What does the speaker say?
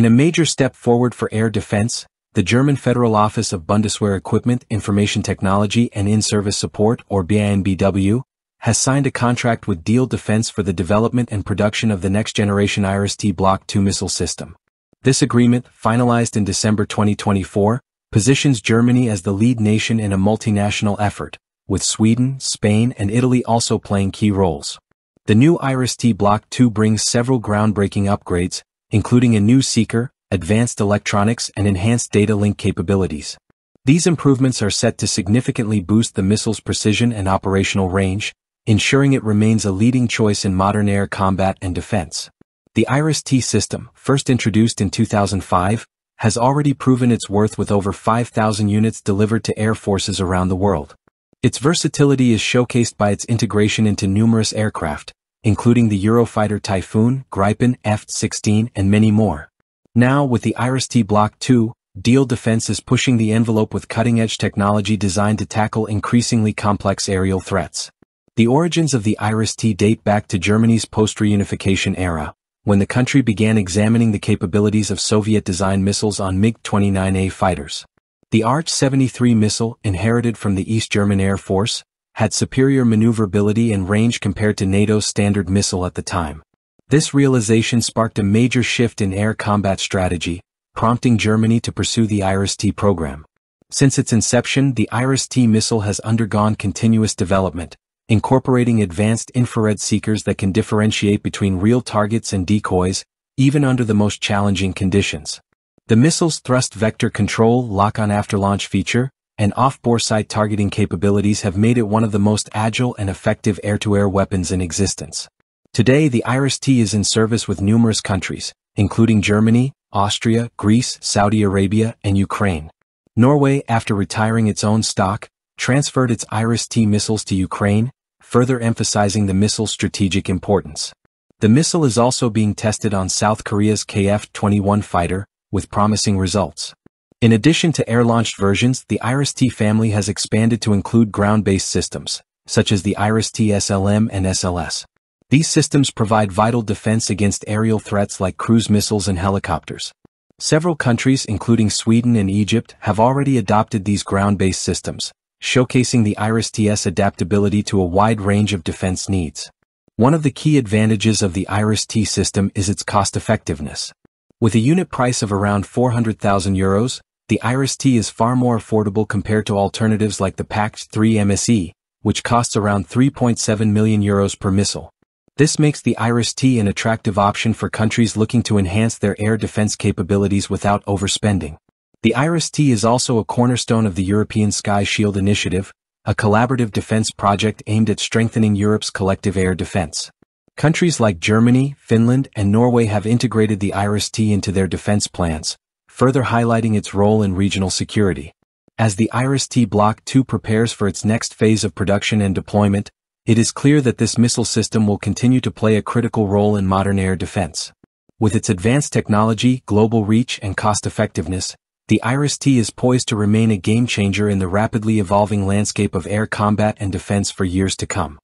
In a major step forward for air defense, the German Federal Office of Bundeswehr Equipment, Information Technology and In-Service Support, or BANBW, has signed a contract with Diehl Defence for the development and production of the next-generation IRIS-T Block II missile system. This agreement, finalized in December 2024, positions Germany as the lead nation in a multinational effort, with Sweden, Spain and Italy also playing key roles. The new IRIS-T Block II brings several groundbreaking upgrades, including a new seeker, advanced electronics and enhanced data link capabilities. These improvements are set to significantly boost the missile's precision and operational range, ensuring it remains a leading choice in modern air combat and defense. The IRIS-T system, first introduced in 2005, has already proven its worth with over 5,000 units delivered to air forces around the world. Its versatility is showcased by its integration into numerous aircraft, including the Eurofighter Typhoon, Gripen, F-16, and many more. Now, with the IRIS-T Block 2, Diehl Defence is pushing the envelope with cutting-edge technology designed to tackle increasingly complex aerial threats. The origins of the IRIS-T date back to Germany's post-reunification era, when the country began examining the capabilities of Soviet-designed missiles on MiG-29A fighters. The R-73 missile, inherited from the East German Air Force, had superior maneuverability and range compared to NATO's standard missile at the time. This realization sparked a major shift in air combat strategy, prompting Germany to pursue the IRIS-T program. Since its inception, the IRIS-T missile has undergone continuous development, incorporating advanced infrared seekers that can differentiate between real targets and decoys, even under the most challenging conditions. The missile's thrust vector control lock-on after-launch feature and off-boresight targeting capabilities have made it one of the most agile and effective air-to-air -air weapons in existence. Today the IRIS-T is in service with numerous countries, including Germany, Austria, Greece, Saudi Arabia, and Ukraine. Norway, after retiring its own stock, transferred its IRIS-T missiles to Ukraine, further emphasizing the missile's strategic importance. The missile is also being tested on South Korea's KF-21 fighter, with promising results. In addition to air-launched versions, the IRIS-T family has expanded to include ground-based systems, such as the IRIS-T SLM and SLS. These systems provide vital defense against aerial threats like cruise missiles and helicopters. Several countries, including Sweden and Egypt, have already adopted these ground-based systems, showcasing the IRIS-T's adaptability to a wide range of defense needs. One of the key advantages of the IRIS-T system is its cost-effectiveness. With a unit price of around 400,000 euros, the IRIS-T is far more affordable compared to alternatives like the PAC-3 MSE, which costs around 3.7 million euros per missile. This makes the IRIS-T an attractive option for countries looking to enhance their air defense capabilities without overspending. The IRIS-T is also a cornerstone of the European Sky Shield Initiative, a collaborative defense project aimed at strengthening Europe's collective air defense. Countries like Germany, Finland, and Norway have integrated the IRIS-T into their defense plans, further highlighting its role in regional security. As the IRIS-T Block 2 prepares for its next phase of production and deployment, it is clear that this missile system will continue to play a critical role in modern air defense. With its advanced technology, global reach, and cost-effectiveness, the IRIS-T is poised to remain a game-changer in the rapidly evolving landscape of air combat and defense for years to come.